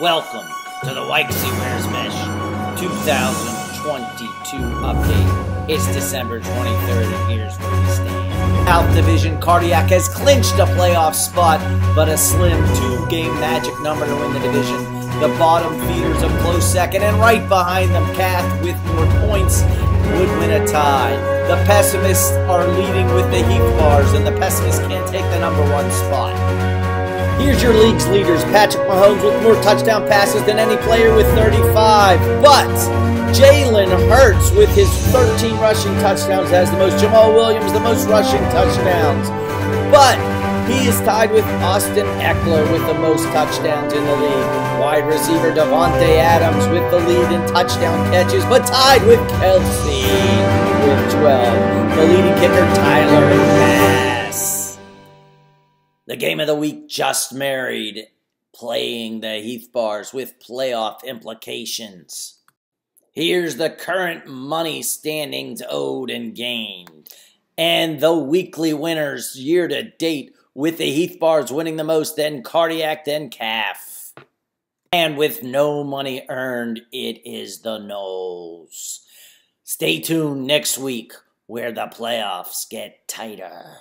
Welcome to the Wixie Wears Mesh 2022 update. It's December 23rd, and here's where we stand. South Division Cardiac has clinched a playoff spot, but a slim two game magic number to win the division. The bottom feeders a close second, and right behind them, Cath with more points would win a tie. The pessimists are leading with the Heath bars, and the pessimists can't take the number one spot. Here's your league's leaders Patrick Mahomes with more touchdown passes than any player with 35. But Jalen Hurts with his 13 rushing touchdowns has the most. Jamaal Williams, the most rushing touchdowns. But he is tied with Austin Ekeler with the most touchdowns in the league. Wide receiver Davante Adams with the lead in touchdown catches, but tied with Kelce with 12. The leading kicker Tyler The game of the week just married, playing the Heath Bars with playoff implications. Here's the current money standings owed and gained, and the weekly winners year to date, with the Heath Bars winning the most, then Cardiac, then Calf. And with no money earned, it is the nose. Stay tuned next week where the playoffs get tighter.